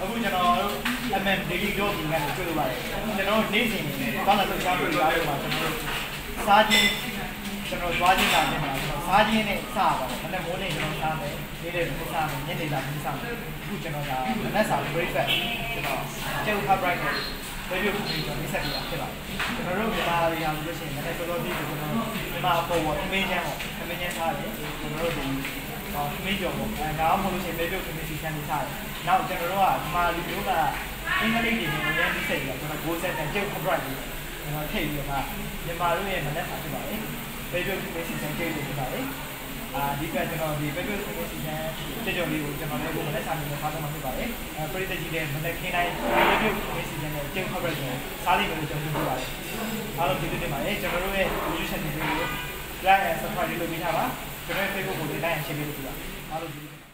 အခုကျွန်တော်တို့ MM Daily Dog ကြီးကနေတွေ့လို့ပါတယ်ကျွန်တော်တို့နေ့စဉ်နေဘာသာလို့ရှားလို့ရတော့မှာကျွန်တော်တို့စားခြင်းကျွန်တော်သွားခြင်းလာခြင်းမှာကျွန်တော်စားခြင်းနဲ့စပါတော့မနေ့မိုးနေ့ကျွန်တော်စားမယ်နေ့နေ့မစားမယ်ညနေလာမစားမယ်အခုကျွန်တော်ကမနေ့စာ breakfast ကျွန်တော်ကျေဥခ bright နဲ့ဘယ်လိုဖြစ်နေကျွန်တော်ဆက်ပြတာဖြစ်ပါတယ်ကျွန်တော်တို့မြန်မာတွေဟာလို့ရှိရင်လည်းတော်တော်ကြီးကျွန်တော်မြန်မာပေါ်ပေါ်အမင်းချမ်းပေါ့အမင်းချမ်းထားတယ်ကျွန်တော်တို့ဒီဟော မင်းကြော်ပေါ့အဲဒါမှမဟုတ်လို့ရှိရင်ဘယ်လိုဖြစ်နေစီချမ်းနေထားတယ်နောက်ကျွန်တော်တို့ကမြန်မာလူမျိုးကအင်္ဂလိပ်တွေနဲ့လည်းဒီစိတ်ပြီးတော့ကျွန်တော်ဂိုးဆက်တဲ့ကျေဥခ bright ကိုကျွန်တော်ထိတ်ပြီးတော့မြန်မာတို့ရဲ့မနေ့စာဖြစ်ပါတယ်ဘယ်လိုဖြစ်နေစီချမ်းကျေဥဖြစ်ပါတယ်အာဒီကကျွန်တော်ဒီဘက်ဘက်ကိုစီချမ်းကြကြလေးကိုကျွန်တော်လည်းကိုမလက်စာနေနဲ့ဖားတော့မှာဖြစ်ပါတယ်အဲပရိသတ်ကြီးတဲ့မနေ့ခင်းတိုင်းဘက်ဘက်ကိုစီချမ်းနဲ့ကျေခဘရက်ကိုစားလိမ့်မယ်လို့ကျွန်တော်ပြောပါတယ်အားလုံးကျေးဇူးတင်ပါတယ်ကျွန်တော်တို့ရဲ့ YouTube channel ကို like and subscribe လုပ်ပေးထားပါကျွန်တော်ရဲ့ Facebook ကိုလည်း like and share လုပ်ပေးပါ ভালো